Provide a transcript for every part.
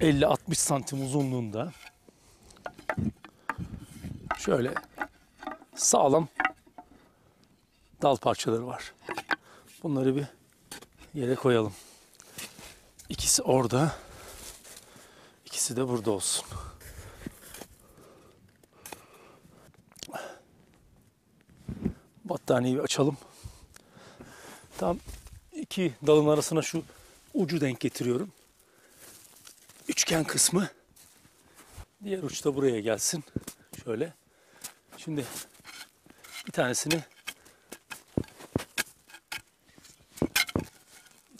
50-60 santim uzunluğunda şöyle sağlam dal parçaları var. Bunları bir yere koyalım. İkisi orada. İkisi de burada olsun. Battaniyeyi bir açalım. Tam iki dalın arasına şu ucu denk getiriyorum. Üçgen kısmı. Diğer uç da buraya gelsin. Şöyle. Şimdi bir tanesini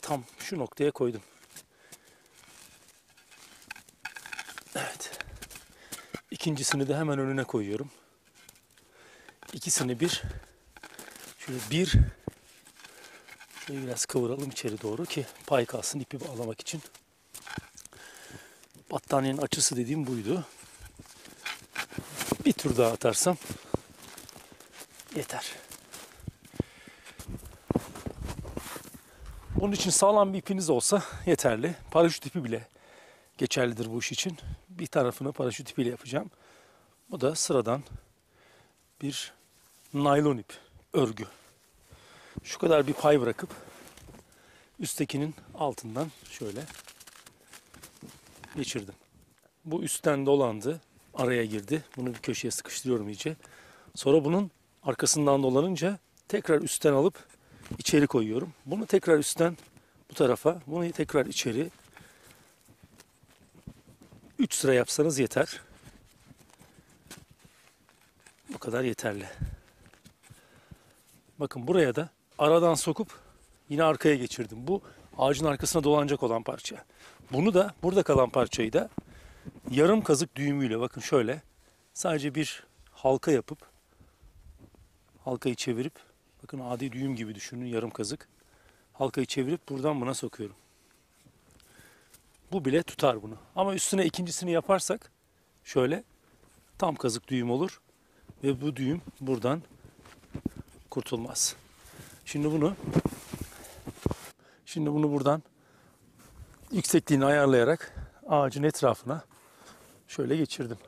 tam şu noktaya koydum. Evet. İkincisini de hemen önüne koyuyorum. İkisini bir şöyle bir şöyle biraz kıvıralım içeri doğru ki pay kalsın ipi bağlamak için. Battaniyenin açısı dediğim buydu. Bir tur daha atarsam yeter. Bunun için sağlam bir ipiniz olsa yeterli. Paraşüt ipi bile geçerlidir bu iş için. Bir tarafını paraşüt ipiyle yapacağım. Bu da sıradan bir naylon ip, örgü. Şu kadar bir pay bırakıp üsttekinin altından şöyle geçirdim. Bu üstten dolandı, araya girdi. Bunu bir köşeye sıkıştırıyorum iyice. Sonra bunun arkasından dolanınca tekrar üstten alıp içeri koyuyorum. Bunu tekrar üstten bu tarafa, bunu tekrar içeri. 3 sıra yapsanız yeter. Bu kadar yeterli. Bakın buraya da aradan sokup yine arkaya geçirdim. Bu ağacın arkasına dolanacak olan parça. Bunu da burada kalan parçayı da yarım kazık düğümüyle bakın şöyle sadece bir halka yapıp halkayı çevirip bakın adi düğüm gibi düşünün yarım kazık. Halkayı çevirip buradan buna sokuyorum. Bu bile tutar bunu. Ama üstüne ikincisini yaparsak şöyle tam kazık düğüm olur ve bu düğüm buradan kurtulmaz. Şimdi bunu şimdi bunu buradan yüksekliğini ayarlayarak ağacın etrafına şöyle geçirdim.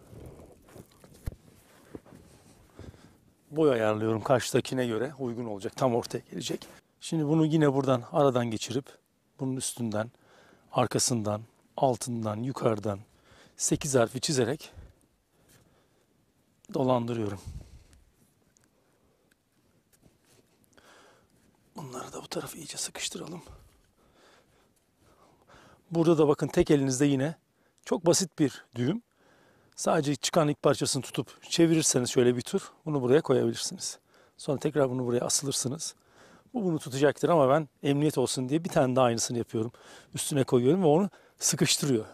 Boy ayarlıyorum karşıdakine göre uygun olacak. Tam ortaya gelecek. Şimdi bunu yine buradan aradan geçirip bunun üstünden, arkasından, altından, yukarıdan 8 harfi çizerek dolandırıyorum. Bunları da bu tarafa iyice sıkıştıralım. Burada da bakın tek elinizde yine çok basit bir düğüm. Sadece çıkan ip parçasını tutup çevirirseniz şöyle bir tur bunu buraya koyabilirsiniz. Sonra tekrar bunu buraya asılırsınız. Bu bunu tutacaktır ama ben emniyet olsun diye bir tane daha aynısını yapıyorum. Üstüne koyuyorum ve onu sıkıştırıyor.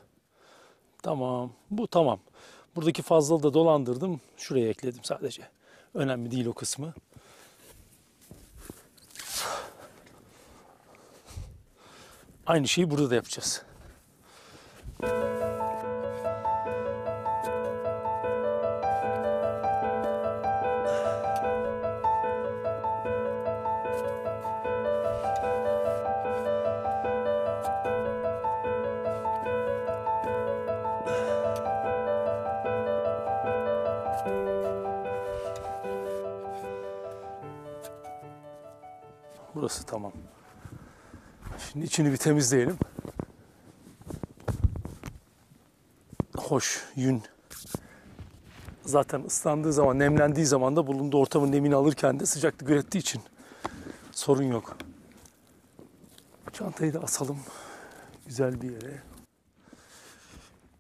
Tamam. Bu tamam. Buradaki fazlalığı da dolandırdım. Şuraya ekledim sadece. Önemli değil o kısmı. Aynı şeyi burada da yapacağız. Burası tamam. Şimdi içini bir temizleyelim. Hoş, yün. Zaten ıslandığı zaman, nemlendiği zaman da bulunduğu ortamın nemini alırken de sıcaklık ürettiği için sorun yok. Çantayı da asalım güzel bir yere.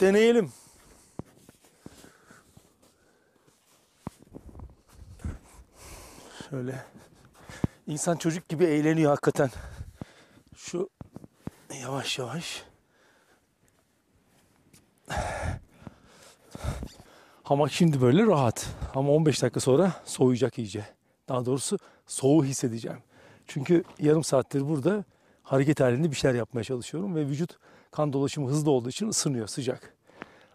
Deneyelim. Şöyle. İnsan çocuk gibi eğleniyor hakikaten. Yavaş yavaş. Hamak şimdi böyle rahat. Ama 15 dakika sonra soğuyacak iyice. Daha doğrusu soğuğu hissedeceğim. Çünkü yarım saattir burada hareket halinde bir şeyler yapmaya çalışıyorum ve vücut kan dolaşımı hızlı olduğu için ısınıyor sıcak.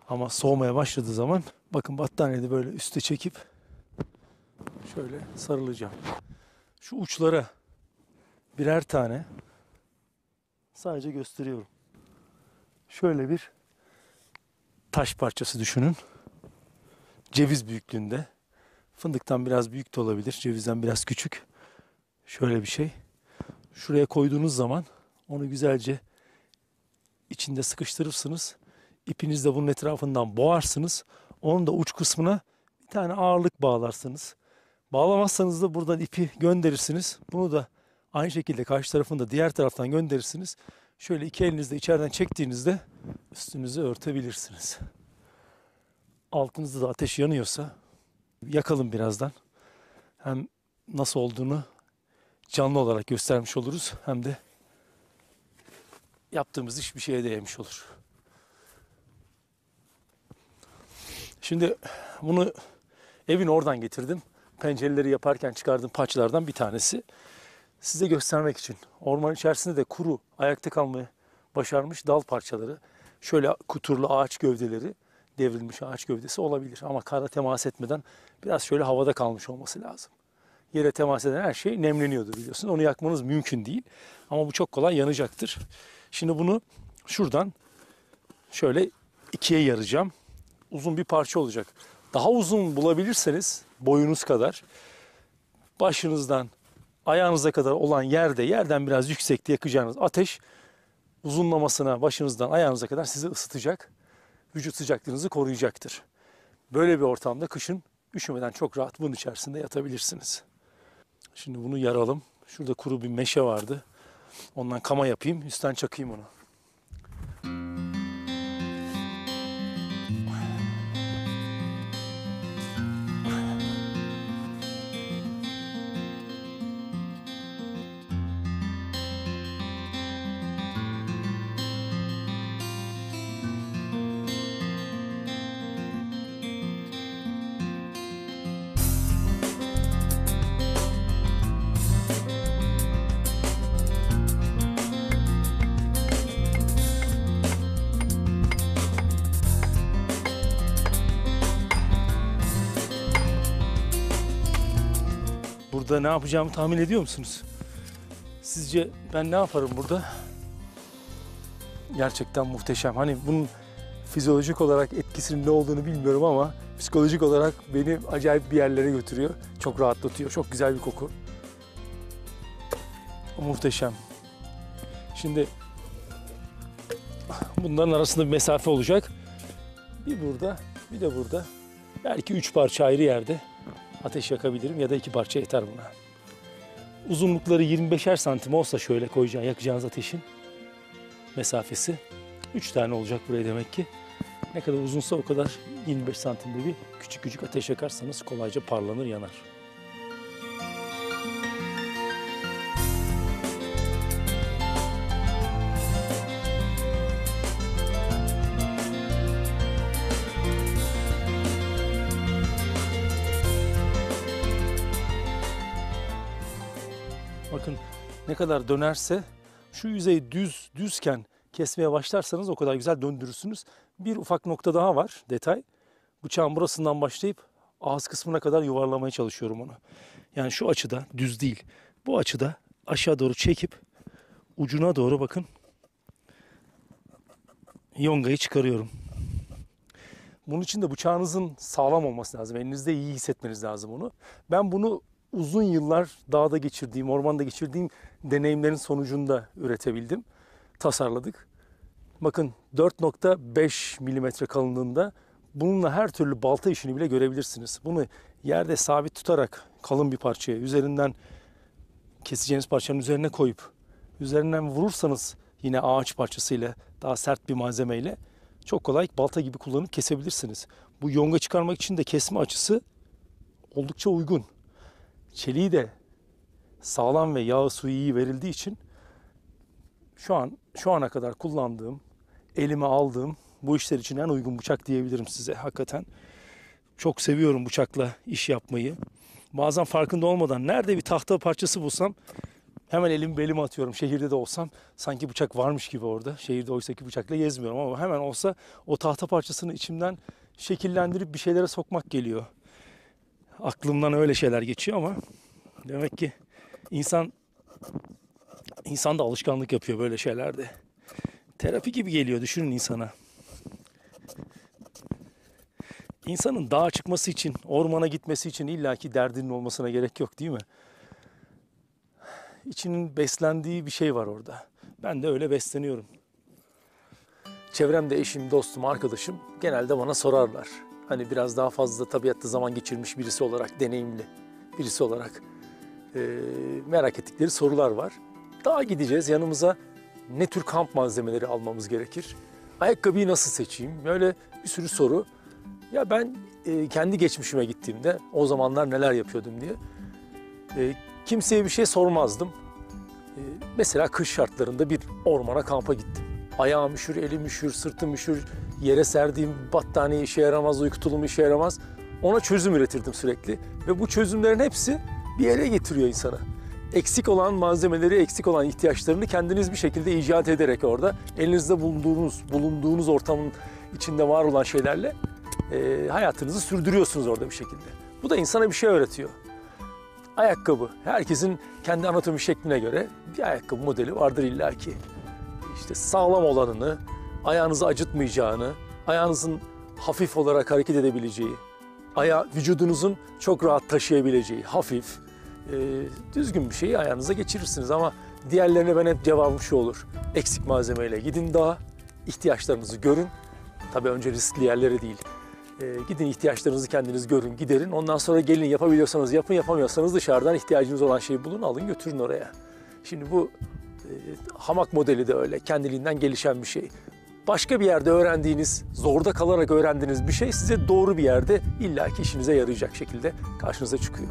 Ama soğumaya başladığı zaman bakın battaniyede böyle üste çekip şöyle sarılacağım. Şu uçlara birer tane sadece gösteriyorum. Şöyle bir taş parçası düşünün. Ceviz büyüklüğünde. Fındıktan biraz büyük de olabilir. Cevizden biraz küçük. Şöyle bir şey. Şuraya koyduğunuz zaman onu güzelce içinde sıkıştırırsınız. İpinizle bunun etrafından boğarsınız. Onun da uç kısmına bir tane ağırlık bağlarsınız. Bağlamazsanız da buradan ipi gönderirsiniz. Bunu da aynı şekilde karşı tarafını da diğer taraftan gönderirsiniz. Şöyle iki elinizle içeriden çektiğinizde üstünüzü örtebilirsiniz. Altınızda da ateş yanıyorsa yakalım birazdan. Hem nasıl olduğunu canlı olarak göstermiş oluruz hem de yaptığımız iş bir şeye değmiş olur. Şimdi bunu evin oradan getirdim. Pencereleri yaparken çıkardığım parçalardan bir tanesi. Size göstermek için. Orman içerisinde de kuru, ayakta kalmayı başarmış dal parçaları. Şöyle kuturlu ağaç gövdeleri, devrilmiş ağaç gövdesi olabilir. Ama kara temas etmeden biraz şöyle havada kalmış olması lazım. Yere temas eden her şey nemleniyordu biliyorsun. Onu yakmanız mümkün değil. Ama bu çok kolay yanacaktır. Şimdi bunu şuradan şöyle ikiye yaracağım. Uzun bir parça olacak. Daha uzun bulabilirseniz boyunuz kadar başınızdan ayağınıza kadar olan yerde yerden biraz yüksekte yakacağınız ateş uzunlamasına başınızdan ayağınıza kadar sizi ısıtacak. Vücut sıcaklığınızı koruyacaktır. Böyle bir ortamda kışın üşümeden çok rahat bunun içerisinde yatabilirsiniz. Şimdi bunu yaralım. Şurada kuru bir meşe vardı. Ondan kama yapayım, üstten çakayım onu. Burada ne yapacağımı tahmin ediyor musunuz? Sizce ben ne yaparım burada? Gerçekten muhteşem. Hani bunun fizyolojik olarak etkisinin ne olduğunu bilmiyorum ama psikolojik olarak beni acayip bir yerlere götürüyor. Çok rahatlatıyor. Çok güzel bir koku. Muhteşem. Şimdi bunların arasında bir mesafe olacak. Bir burada, bir de burada. Belki üç parça ayrı yerde ateş yakabilirim ya da iki parça yeter buna. Uzunlukları 25'er santim olsa şöyle koyacağın, yakacağınız ateşin mesafesi. 3 tane olacak buraya demek ki. Ne kadar uzunsa o kadar 25 santimde bir küçük küçük ateş yakarsanız kolayca parlanır, yanar. Ne kadar dönerse şu yüzey düz düzken kesmeye başlarsanız o kadar güzel döndürürsünüz. Bir ufak nokta daha var detay. Bıçağın burasından başlayıp ağız kısmına kadar yuvarlamaya çalışıyorum onu. Yani şu açıda düz değil. Bu açıda aşağı doğru çekip ucuna doğru bakın yongayı çıkarıyorum. Bunun için de bıçağınızın sağlam olması lazım. Elinizde iyi hissetmeniz lazım onu. Ben bunu uzun yıllar dağda geçirdiğim, ormanda geçirdiğim deneyimlerin sonucunda üretebildim. Tasarladık. Bakın 4.5 milimetre kalınlığında bununla her türlü balta işini bile görebilirsiniz. Bunu yerde sabit tutarak kalın bir parçaya üzerinden keseceğiniz parçanın üzerine koyup üzerinden vurursanız yine ağaç parçasıyla daha sert bir malzemeyle çok kolay balta gibi kullanıp kesebilirsiniz. Bu yonga çıkarmak için de kesme açısı oldukça uygun. Çeliği de sağlam ve yağ suyu iyi verildiği için şu an şu ana kadar kullandığım, elime aldığım bu işler için en uygun bıçak diyebilirim size hakikaten. Çok seviyorum bıçakla iş yapmayı. Bazen farkında olmadan nerede bir tahta parçası bulsam hemen elimi belime atıyorum. Şehirde de olsam sanki bıçak varmış gibi orada. Şehirde oysaki bıçakla gezmiyorum ama hemen olsa o tahta parçasını içimden şekillendirip bir şeylere sokmak geliyor. Aklımdan öyle şeyler geçiyor ama demek ki insan insan da alışkanlık yapıyor böyle şeylerde. Terapi gibi geliyor düşünün insana. İnsanın dağa çıkması için, ormana gitmesi için illaki derdinin olmasına gerek yok değil mi? İçinin beslendiği bir şey var orada. Ben de öyle besleniyorum. Çevremde eşim, dostum, arkadaşım genelde bana sorarlar. Hani biraz daha fazla tabiatta zaman geçirmiş birisi olarak, deneyimli birisi olarak eee, merak ettikleri sorular var. Dağa gideceğiz yanımıza ne tür kamp malzemeleri almamız gerekir? Ayakkabıyı nasıl seçeyim? Böyle bir sürü soru. Ya ben e, kendi geçmişime gittiğimde o zamanlar neler yapıyordum diye e, kimseye bir şey sormazdım. E, mesela kış şartlarında bir ormana kampa gittim. Ayağım üşür, elim üşür, sırtım üşür, yere serdiğim battaniye işe yaramaz, uyku tulumu işe yaramaz. Ona çözüm üretirdim sürekli. Ve bu çözümlerin hepsi bir yere getiriyor insanı. Eksik olan malzemeleri, eksik olan ihtiyaçlarını kendiniz bir şekilde icat ederek orada elinizde bulunduğunuz, bulunduğunuz ortamın içinde var olan şeylerle e, hayatınızı sürdürüyorsunuz orada bir şekilde. Bu da insana bir şey öğretiyor. Ayakkabı, herkesin kendi anatomi şekline göre bir ayakkabı modeli vardır illaki. İşte sağlam olanını, ayağınızı acıtmayacağını, ayağınızın hafif olarak hareket edebileceği, aya vücudunuzun çok rahat taşıyabileceği, hafif, e, düzgün bir şeyi ayağınıza geçirirsiniz ama diğerlerine ben hep cevabım şu olur. Eksik malzemeyle gidin daha, ihtiyaçlarınızı görün. Tabii önce riskli yerlere değil. E, gidin ihtiyaçlarınızı kendiniz görün, giderin. Ondan sonra gelin yapabiliyorsanız yapın, yapamıyorsanız dışarıdan ihtiyacınız olan şeyi bulun, alın götürün oraya. Şimdi bu e, hamak modeli de öyle, kendiliğinden gelişen bir şey. Başka bir yerde öğrendiğiniz, zorda kalarak öğrendiğiniz bir şey size doğru bir yerde illaki işinize yarayacak şekilde karşınıza çıkıyor.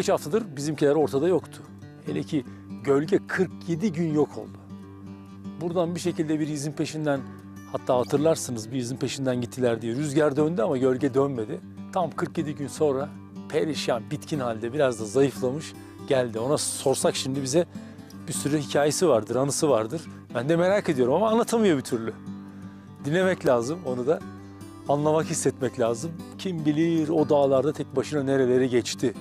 Birkaç haftadır bizimkiler ortada yoktu. Hele ki gölge 47 gün yok oldu. Buradan bir şekilde bir izin peşinden hatta hatırlarsınız bir izin peşinden gittiler diye rüzgar döndü ama gölge dönmedi. Tam 47 gün sonra perişan, bitkin halde biraz da zayıflamış geldi. Ona sorsak şimdi bize bir sürü hikayesi vardır, anısı vardır. Ben de merak ediyorum ama anlatamıyor bir türlü. Dinlemek lazım onu da. Anlamak, hissetmek lazım. Kim bilir o dağlarda tek başına nereleri geçti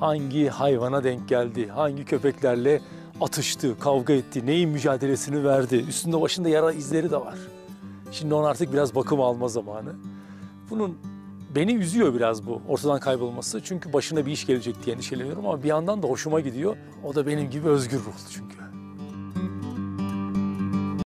hangi hayvana denk geldi, hangi köpeklerle atıştı, kavga etti, neyin mücadelesini verdi. Üstünde başında yara izleri de var. Şimdi ona artık biraz bakım alma zamanı. Bunun beni üzüyor biraz bu ortadan kaybolması. Çünkü başına bir iş gelecek diye endişeleniyorum ama bir yandan da hoşuma gidiyor. O da benim gibi özgür ruhlu çünkü.